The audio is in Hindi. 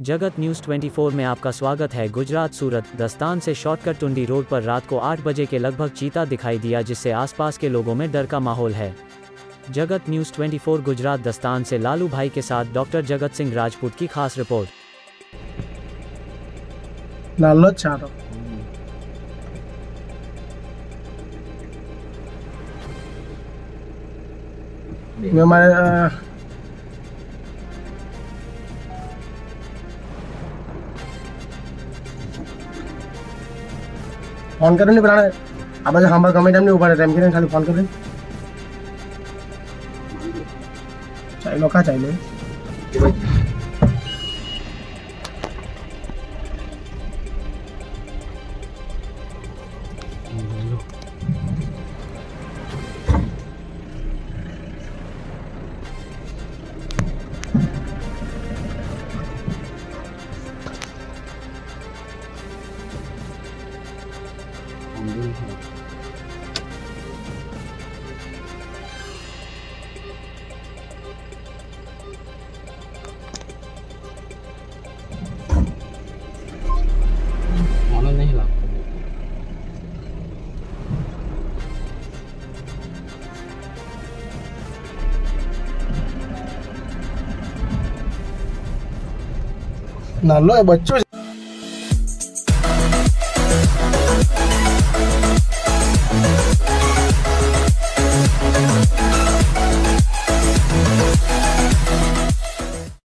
जगत न्यूज़ 24 में आपका स्वागत है। गुजरात सूरत दस्तान से शॉर्टकट टुंडी रोड पर रात को 8 बजे के लगभग चीता दिखाई दिया जिससे आसपास के लोगों में डर का माहौल है। जगत न्यूज़ 24 गुजरात दस्तान से लालू भाई के साथ डॉक्टर जगत सिंह राजपूत की खास रिपोर्ट। लालच हम्म। मैं फ़ोन करो नहीं बनाना अब आज हमारा कमी टाइम नहीं ऊपर टाइम के खाली फ़ोन करें चाहिए क्या चाहिए Mm-hmm. còn đi là, Nah, lo hebat cuy.